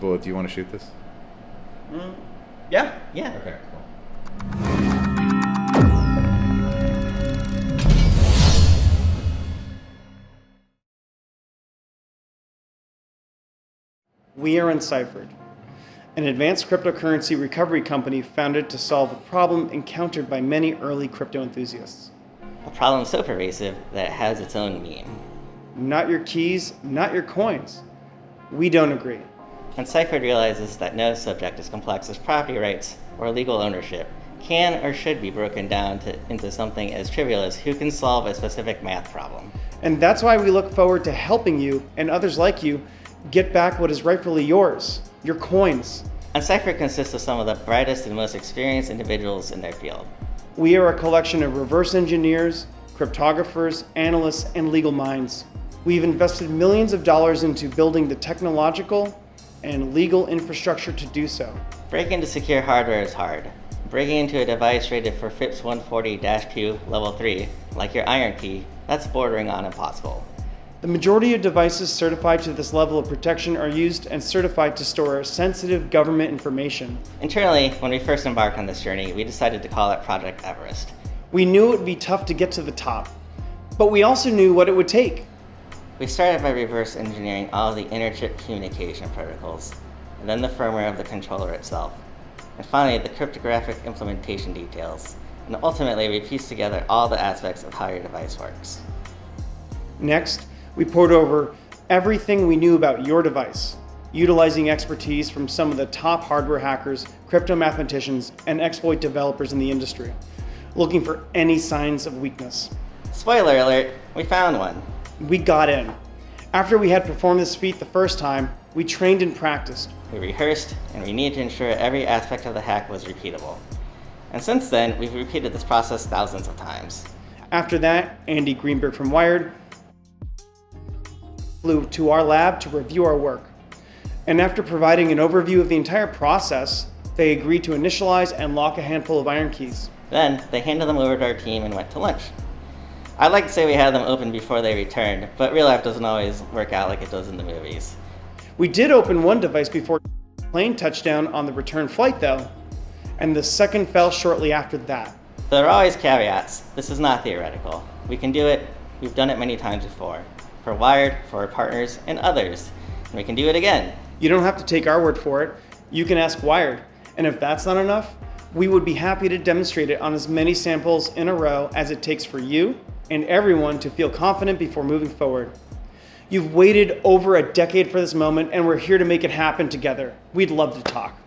Well, do you want to shoot this? Mm, yeah. Yeah. Okay, cool. We are Unciphered, an advanced cryptocurrency recovery company founded to solve a problem encountered by many early crypto enthusiasts. A problem so pervasive that it has its own meme. Not your keys, not your coins. We don't agree. Unciphered realizes that no subject as complex as property rights or legal ownership can or should be broken down to, into something as trivial as who can solve a specific math problem. And that's why we look forward to helping you and others like you get back what is rightfully yours your coins. Unciphered consists of some of the brightest and most experienced individuals in their field. We are a collection of reverse engineers, cryptographers, analysts, and legal minds. We've invested millions of dollars into building the technological and legal infrastructure to do so. Breaking into secure hardware is hard. Breaking into a device rated for FIPS 140-2 level 3, like your iron key, that's bordering on impossible. The majority of devices certified to this level of protection are used and certified to store sensitive government information. Internally, when we first embarked on this journey, we decided to call it Project Everest. We knew it would be tough to get to the top, but we also knew what it would take. We started by reverse engineering all the interchip communication protocols, and then the firmware of the controller itself, and finally the cryptographic implementation details, and ultimately we pieced together all the aspects of how your device works. Next, we pored over everything we knew about your device, utilizing expertise from some of the top hardware hackers, crypto mathematicians, and exploit developers in the industry, looking for any signs of weakness. Spoiler alert, we found one. We got in. After we had performed this feat the first time, we trained and practiced. We rehearsed, and we needed to ensure every aspect of the hack was repeatable. And since then, we've repeated this process thousands of times. After that, Andy Greenberg from Wired flew to our lab to review our work. And after providing an overview of the entire process, they agreed to initialize and lock a handful of iron keys. Then, they handed them over to our team and went to lunch. I'd like to say we had them open before they returned, but real life doesn't always work out like it does in the movies. We did open one device before plane touchdown on the return flight though, and the second fell shortly after that. There are always caveats. This is not theoretical. We can do it. We've done it many times before. For Wired, for our partners, and others. And we can do it again. You don't have to take our word for it. You can ask Wired. And if that's not enough, we would be happy to demonstrate it on as many samples in a row as it takes for you and everyone to feel confident before moving forward. You've waited over a decade for this moment, and we're here to make it happen together. We'd love to talk.